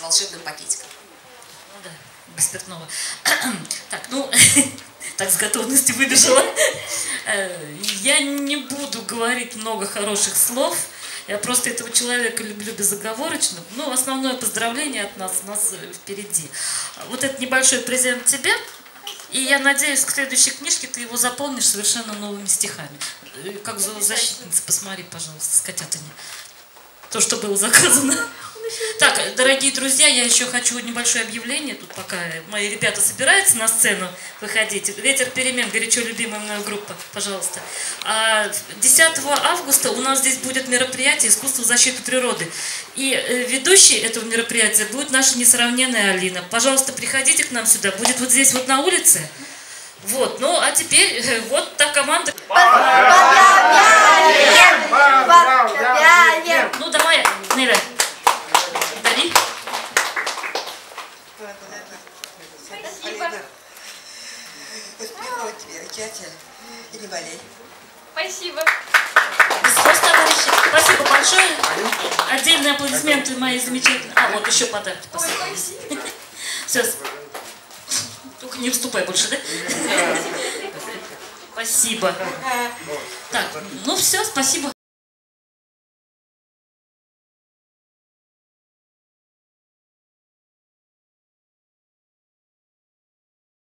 волшебным пакетиком. Ну да, без спиртного. Так, ну, так с готовности выбежала. Э, Я не буду говорить много хороших слов. Я просто этого человека люблю безоговорочно. Ну, основное поздравление от нас у нас э, впереди. Вот этот небольшой презент тебе. И я надеюсь, к следующей книжке ты его заполнишь совершенно новыми стихами. Э, Как зоозащитница, посмотри, пожалуйста, с котятами. То, что было заказано. Так, дорогие друзья, я еще хочу небольшое объявление. Тут пока мои ребята собираются на сцену выходить. Ветер перемен, горячо любимая мною группа, пожалуйста. А 10 августа у нас здесь будет мероприятие «Искусство защиты природы». И э, ведущей этого мероприятия будет наша несравненная Алина. Пожалуйста, приходите к нам сюда. Будет вот здесь вот на улице. Вот, ну а теперь э, вот та команда. Тетя. И не болей. Спасибо. Спасибо большое. Отдельные аплодисменты мои замечательные. А, вот еще подарки. Ой. Все. Только не вступай больше, да? Спасибо. Так, ну все, спасибо.